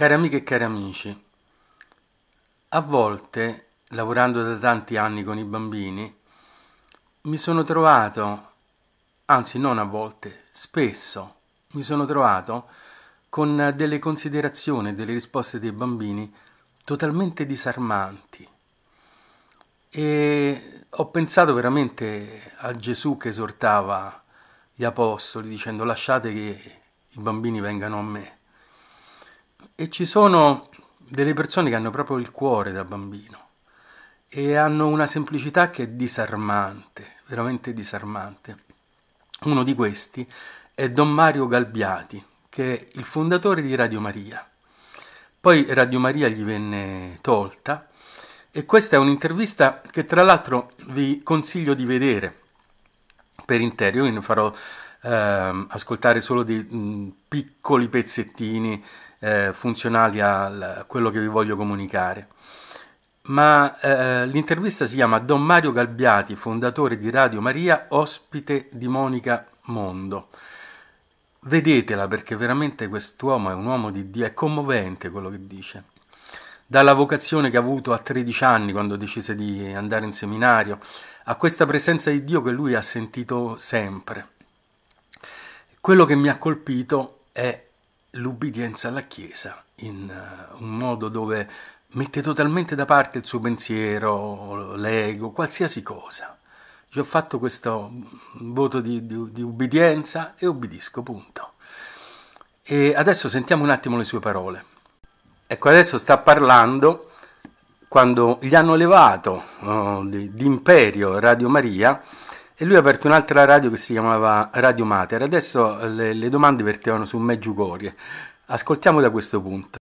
Cari amiche e cari amici, a volte, lavorando da tanti anni con i bambini, mi sono trovato, anzi non a volte, spesso, mi sono trovato con delle considerazioni, delle risposte dei bambini totalmente disarmanti. E ho pensato veramente a Gesù che esortava gli apostoli dicendo lasciate che i bambini vengano a me. E ci sono delle persone che hanno proprio il cuore da bambino e hanno una semplicità che è disarmante, veramente disarmante. Uno di questi è Don Mario Galbiati, che è il fondatore di Radio Maria. Poi Radio Maria gli venne tolta e questa è un'intervista che tra l'altro vi consiglio di vedere per intero. Io ne farò eh, ascoltare solo dei mh, piccoli pezzettini eh, funzionali a quello che vi voglio comunicare. Ma eh, l'intervista si chiama Don Mario Galbiati, fondatore di Radio Maria, ospite di Monica Mondo. Vedetela perché veramente quest'uomo è un uomo di Dio, è commovente quello che dice. Dalla vocazione che ha avuto a 13 anni quando decise di andare in seminario, a questa presenza di Dio che lui ha sentito sempre. Quello che mi ha colpito è l'ubbidienza alla Chiesa, in uh, un modo dove mette totalmente da parte il suo pensiero, l'ego, qualsiasi cosa. Io ho fatto questo voto di, di, di ubbidienza e ubbidisco, punto. E adesso sentiamo un attimo le sue parole. Ecco, adesso sta parlando quando gli hanno levato oh, di, di imperio Radio Maria e lui ha aperto un'altra radio che si chiamava Radio Mater. Adesso le, le domande vertevano su Meggiugorie. Ascoltiamo da questo punto.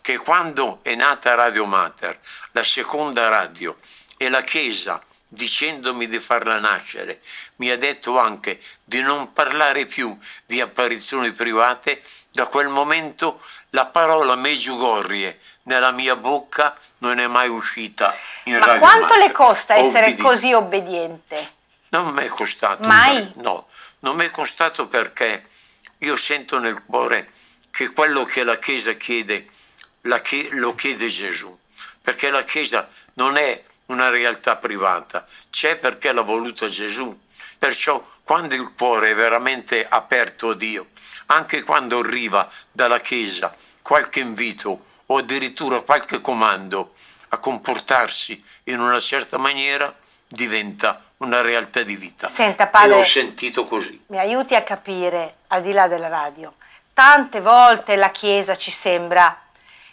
Che quando è nata Radio Mater, la seconda radio, e la Chiesa, dicendomi di farla nascere, mi ha detto anche di non parlare più di apparizioni private, da quel momento la parola Meggiugorie nella mia bocca non è mai uscita in Ma quanto le costa essere Obbedì. così obbediente? Non mi è costato. Mai? No, non mi è costato perché io sento nel cuore che quello che la Chiesa chiede, la chi- lo chiede Gesù. Perché la Chiesa non è una realtà privata, c'è perché l'ha voluta Gesù. Perciò quando il cuore è veramente aperto a Dio, anche quando arriva dalla Chiesa qualche invito o addirittura qualche comando a comportarsi in una certa maniera, diventa una realtà di vita. Senta, E padre- ho sentito così. Mi aiuti a capire, al di là della radio, tante volte la Chiesa ci sembra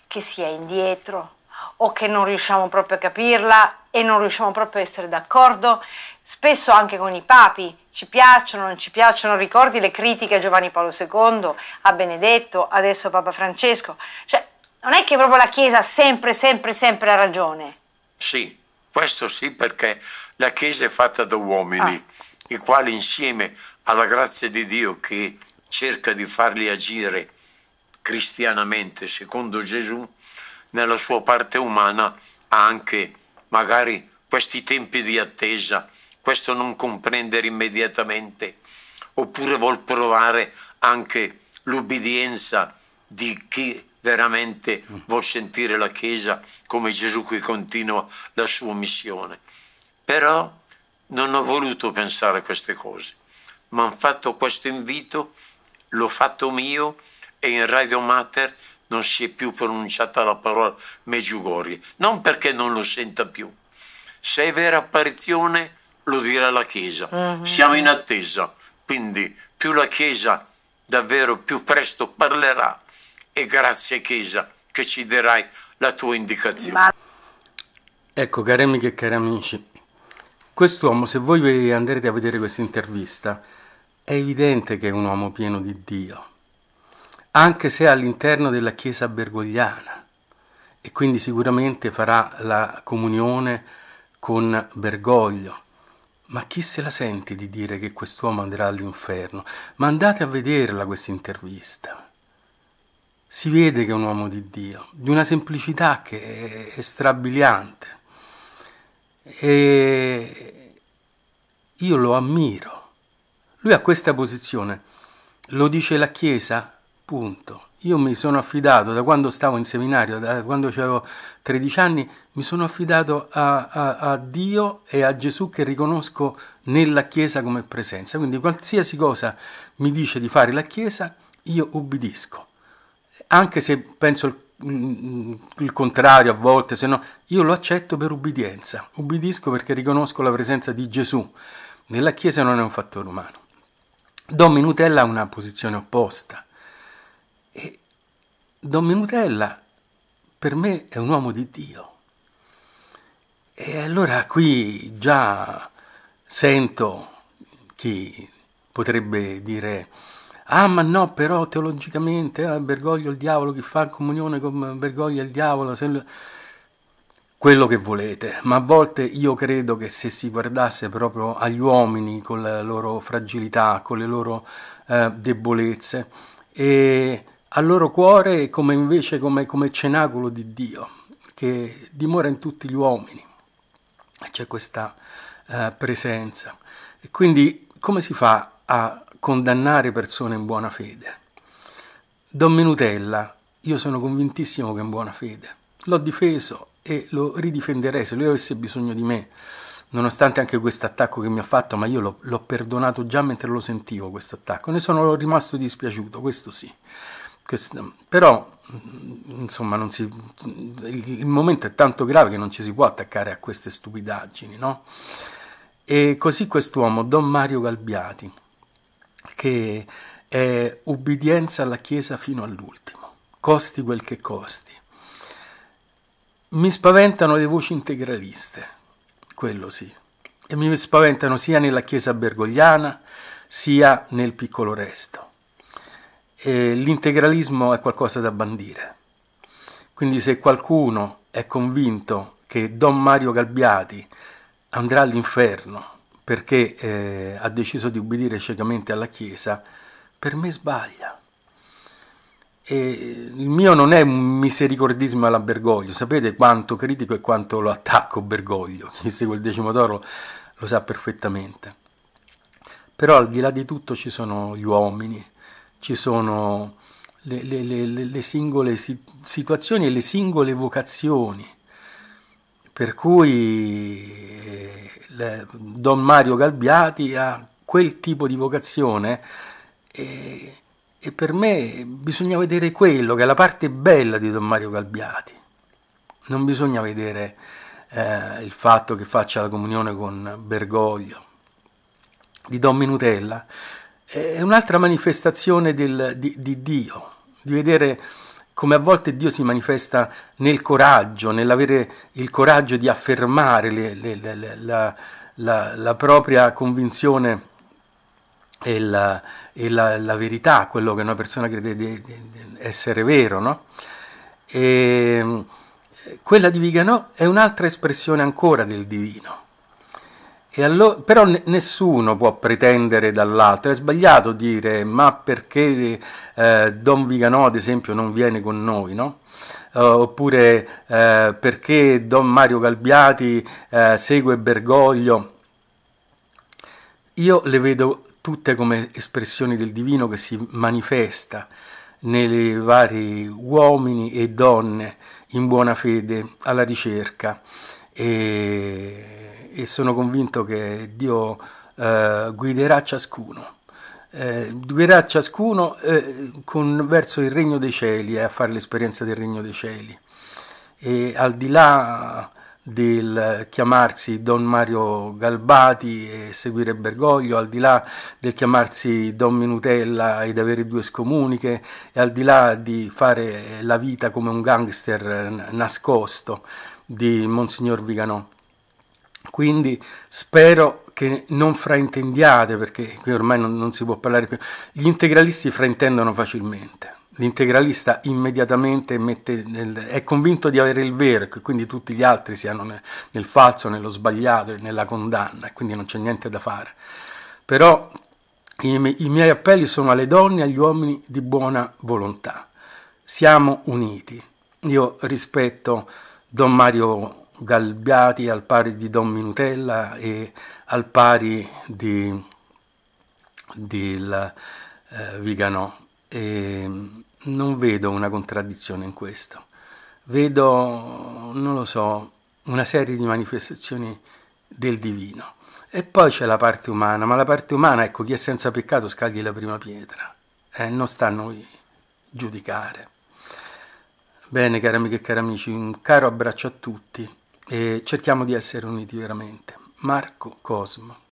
che sia indietro o che non riusciamo proprio a capirla e non riusciamo proprio a essere d'accordo, spesso anche con i papi, ci piacciono, non ci piacciono, ricordi le critiche a Giovanni Paolo II, a Benedetto, adesso Papa Francesco, cioè non è che proprio la Chiesa sempre, sempre, sempre ha ragione. Sì, questo sì perché la Chiesa è fatta da uomini, i quali insieme alla grazia di Dio che cerca di farli agire cristianamente secondo Gesù, nella sua parte umana anche magari questi tempi di attesa, questo non comprendere immediatamente, oppure vuol provare anche l'ubbidienza di chi veramente vuol sentire la Chiesa come Gesù che continua la sua missione. Però non ho voluto pensare a queste cose, ma ho fatto questo invito, l'ho fatto mio e in Radio Mater non si è più pronunciata la parola Meggiugorie, non perché non lo senta più. Se è vera apparizione lo dirà la Chiesa. Siamo in attesa, quindi più la Chiesa davvero più presto parlerà e grazie Chiesa che ci darai la tua indicazione. Ma Ecco, cari amiche e cari amici, quest'uomo, se voi andrete a vedere questa intervista, è evidente che è un uomo pieno di Dio, anche se all'interno della Chiesa bergogliana e quindi sicuramente farà la comunione con Bergoglio. Ma chi se la sente di dire che quest'uomo andrà all'inferno? Ma andate a vederla questa intervista. Si vede che è un uomo di Dio, di una semplicità che è strabiliante. E io lo ammiro. Lui ha questa posizione, lo dice la Chiesa, punto. io mi sono affidato da quando stavo in seminario, da quando avevo 13 anni, mi sono affidato a, a, a, Dio e a Gesù che riconosco nella Chiesa come presenza. Quindi qualsiasi cosa mi dice di fare la Chiesa, io ubbidisco. Anche se penso il, mm, il contrario a volte, se no, io lo accetto per ubbidienza. Ubbidisco perché riconosco la presenza di Gesù. Nella Chiesa non è un fattore umano. Don Minutella ha una posizione opposta. E Don Minutella per me è un uomo di Dio. E allora qui già sento chi potrebbe dire ah ma no però teologicamente ah, Bergoglio il diavolo chi fa comunione con Bergoglio il diavolo se... quello che volete ma a volte io credo che se si guardasse proprio agli uomini con le loro fragilità con le loro eh, debolezze. E al loro cuore come invece come, come cenacolo di Dio che dimora in tutti gli uomini c'è questa eh, presenza. E quindi come si fa a condannare persone in buona fede? Don Minutella, io sono convintissimo che è in buona fede. L'ho difeso e lo ridifenderei se lui avesse bisogno di me, nonostante anche questo attacco che mi ha fatto, ma io l'ho, l'ho perdonato già mentre lo sentivo questo attacco. Ne sono rimasto dispiaciuto, questo sì. Però Mm, insomma, si, il, momento è tanto grave che non ci si può attaccare a queste stupidaggini, no? E così quest'uomo, Don Mario Galbiati, che è ubbidienza alla Chiesa fino all'ultimo, costi quel che costi. Mi spaventano le voci integraliste, quello sì, e mi spaventano sia nella Chiesa bergogliana sia nel piccolo resto eh, l'integralismo è qualcosa da bandire. Quindi se qualcuno è convinto che Don Mario Galbiati andrà all'inferno perché eh, ha deciso di ubbidire ciecamente alla Chiesa, per me sbaglia. E il mio non è un misericordismo alla Bergoglio, sapete quanto critico e quanto lo attacco Bergoglio, chi segue il decimo toro lo sa perfettamente. Però al di là di tutto ci sono gli uomini, ci sono le, le, le, le singole situazioni e le singole vocazioni. Per cui eh, Don Mario Galbiati ha quel tipo di vocazione e, e, per me bisogna vedere quello che è la parte bella di Don Mario Galbiati. Non bisogna vedere eh, il fatto che faccia la comunione con Bergoglio. Di Don Minutella è un'altra manifestazione del, di, di Dio, di vedere come a volte Dio si manifesta nel coraggio, nell'avere il coraggio di affermare le, le, le, la, la, la, propria convinzione e, la, e la, verità, quello che una persona crede di, di essere vero. No? E, quella di Viganò è un'altra espressione ancora del divino. Allora, però nessuno può pretendere dall'altro, è sbagliato dire ma perché eh, Don Viganò ad esempio non viene con noi, no? Uh, oppure uh, perché Don Mario Galbiati uh, segue Bergoglio. Io le vedo tutte come espressioni del divino che si manifesta nei vari uomini e donne in buona fede alla ricerca. E e sono convinto che Dio eh, guiderà ciascuno. Eh, guiderà ciascuno eh, con, verso il regno dei cieli e a fare l'esperienza del regno dei cieli. E al di là del chiamarsi Don Mario Galbati e seguire Bergoglio, al di là del chiamarsi Don Minutella ed avere due scomuniche, e al di là di fare la vita come un gangster nascosto di Monsignor Viganò. Quindi spero che non fraintendiate, perché qui ormai non, non si può parlare più. Gli integralisti fraintendono facilmente. L'integralista immediatamente nel, è convinto di avere il vero e che quindi tutti gli altri siano nel, nel falso, nello sbagliato e nella condanna e quindi non c'è niente da fare. Però i, i miei appelli sono alle donne e agli uomini di buona volontà. Siamo uniti. Io rispetto Don Mario Galbiati al pari di Don Minutella e al pari di, di la, eh, Viganò. E non vedo una contraddizione in questo. Vedo, non lo so, una serie di manifestazioni del divino. E poi c'è la parte umana, ma la parte umana, ecco, chi è senza peccato scagli la prima pietra. Eh, non sta a noi giudicare. Bene, cari amiche e cari amici, un caro abbraccio a tutti e cerchiamo di essere uniti veramente. Marco Cosmo.